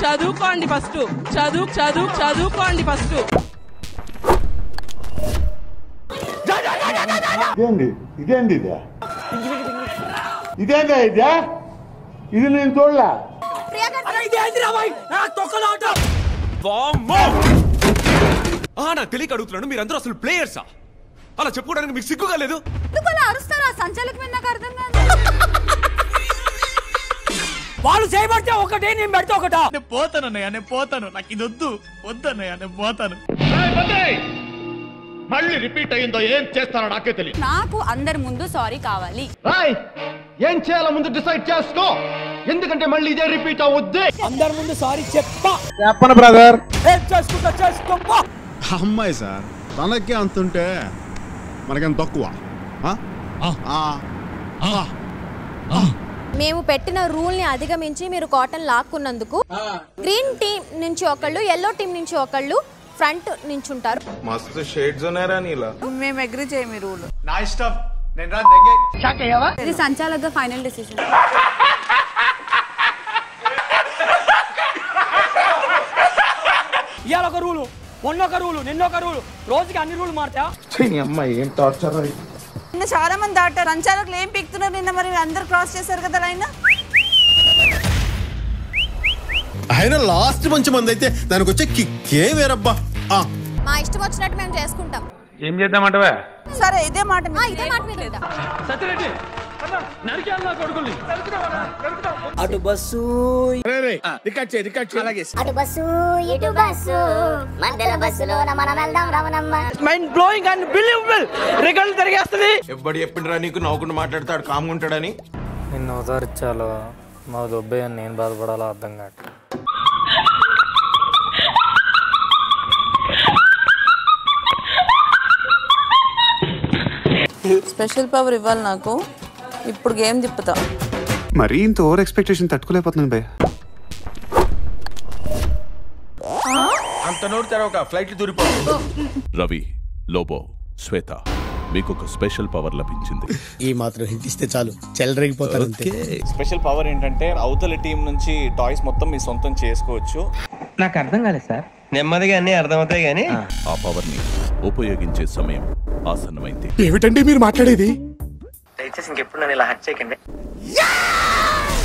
చదువుకోండి ఫస్ట్. చదువు చదువు చదువుకోండి ఫస్ట్. ఇదేంది? ఇదేంది ఇదే? ఇదేందా ఇదే? ఇది నేను చూడలే. నాకు తెలియక అడుగుతున్నాను. మీరందరూ అసలు ప్లేయర్సా అలా చెప్పుకోవడానికి మీకు సిగ్గుగా లేదు? అరుస్తారా? సంచాలక నాకు అర్థం కాదు? వాళ్ళు చేయబడితే ఒకటే నేను పెడితే ఒకటా? నేను పోతానన్నయ్య నేను పోతాను. నాకు ఇది వద్దు. వద్దన్నయ్య నేను పోతాను. మళ్ళీ రిపీట్ అయ్యిందో ఏం చేస్తానో నాకే తెలియదు. నాకు అందరి ముందు సారీ కావాలి. ఏం చేయాలో ముందు డిసైడ్ చేసుకో. ఎందుకంటే మళ్ళీ ఇదే రిపీట్ అవద్దే. అందరి ముందు సారీ చెప్పా. చెప్పను బ్రదర్ ఏం చేసుకుంటా చేసుకోపా అమ్మాయి సార్ తనకే అంతుంటే మనకేం తక్కువ? ఆ? ఆ. మేము పెట్టిన రూల్ని అధిగమించి మీరు కాటన్ లాక్కున్నందుకు గ్రీన్ టీం నుంచి ఒకళ్ళు ఎల్లో టీం నుంచి ఒకళ్ళు ఫ్రంట్ నించుంటారు. మస్తు షేడ్స్ ఉన్నారా నీలా. మేము అగ్రి చేయమి రూల్ నా ఇష్టం. నేను రా దెంగే. ఇది సంచాలక ఫైనల్ డెసిషన్ ఇవాళ ఒక రూలు మొన్న ఒక రూలు నిన్న ఒక రూలు రోజుకి అన్ని రూలు మారుతా అమ్మాయి ఏం టార్చర్ నిన్న చాలా మంది దాటారు. సంచాలకులు ఏం పిక్తున్నారు నిన్న మరి? అందరు క్రాస్ చేశారు కదా లైన్? ఆయన లాస్ట్ మంచి మంది అయితే దానికి వచ్చే కిక్కే వేరబ్బా. ఆ. మా ఇష్టం వచ్చినట్టు మేము చేసుకుంటాం. ఏం చేద్దామంటవా? సరే ఇదే మాట ఆ, ఇదే మాట మీద. అటు బస్సు. అటు బస్సు ఇటు బస్సు. మధ్యలో బస్సులో మనం వెళ్దాం Ravanamma mind blowing and believable రికార్డులు తిరిగేస్తుంది. ఎవ్వడు చెప్పిండ్రా నీకు నవ్వుకుంటూ మాట్లాడతాడు కామ్గా ఉంటాడని. నిన్ను ఉదారించాలో మా దొబ్బే అని నేను బాధపడాలో అర్థం కాదు స్పెషల్ పవర్ ఇవ్వాలి నాకు. ఇప్పుడు గేమ్ తిప్పుతా. మరీ ఇంత ఓవర్ ఎక్స్పెక్టేషన్ తట్టుకోలేకపోతున్నాను భయ్య. అంత నోటి తెరవక ఫ్లైట్ దూరిపోతుంది. రవి లోబో శ్వేత మీకు ఒక స్పెషల్ పవర్ లభించింది. ఈ మాత్రం హింట్ ఇస్తే చాలు. చెల్లరగిపోతారు అంతే. స్పెషల్ పవర్ ఏంటంటే అవతల టీం నుంచి టాయ్స్ మొత్తం మీ సొంతం చేసుకోవచ్చు. నాకు అర్థం కాలేదు సార్. నెమ్మదిగా అన్ని అర్థమవుతాయి కానీ. ఆ పవర్ని ఉపయోగించే సమయం ఆసన్నమైంది. ఏమిటండి మీరు మాట్లాడేది? దయచేసి ఇంకెప్పుడు నన్ను ఇలా హట్ చేయకండి.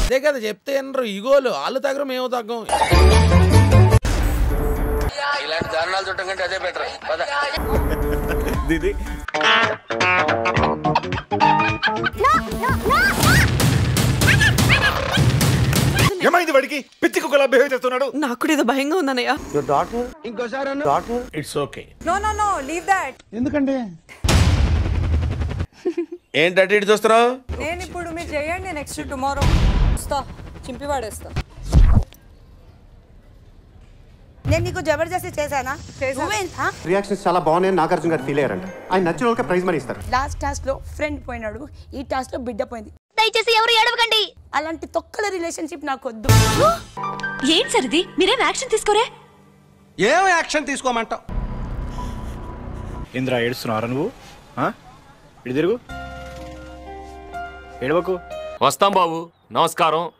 అదే కదా చెప్తే ఎనరు ఇగోలు వాళ్ళు తగ్గరం మేము తగ్గం ఇలాంటి దారుణాలు చుట్టం కంటే అదే బెటర్ దీది. ఏమైంది వాడికి? పిచ్చి కుక్కలా బిహేవ్ చేస్తున్నాడు. నాకు కూడా ఇది భయంగా ఉందన్నయ్య. It's okay no no no leave that ఎందుకండి? ఏంటంటే ఇటు చూస్తున్నావు? నేను ఇప్పుడు మీరు చేయండి నెక్స్ట్ టుమారో వస్తా చింపి పడేస్తా. నేను నీకు జబర్దస్తి చేశానా? రియాక్షన్స్ చాలా బాగున్నాయని నాగార్జున గారు ఫీల్ అయ్యారంట. ఆయన నచ్చిన వాళ్ళకి ప్రైజ్ మనీ ఇస్తారు. లాస్ట్ టాస్క్లో ఫ్రెండ్ పోయినాడు. ఈ టాస్క్లో బిడ్డ పోయింది. దయచేసి ఎవరు ఏడవకండి. అలాంటి తొక్కల రిలేషన్షిప్ నాకు వద్దు ఏం సరిది మీరేం యాక్షన్ తీసుకోరే? ఏం యాక్షన్ తీసుకోమంటావు? ఇంద్రా ఏడుస్తున్నారా నువ్వు? ఇటు తిరుగు. ఎడవకు వస్తాం బాబు. నమస్కారం.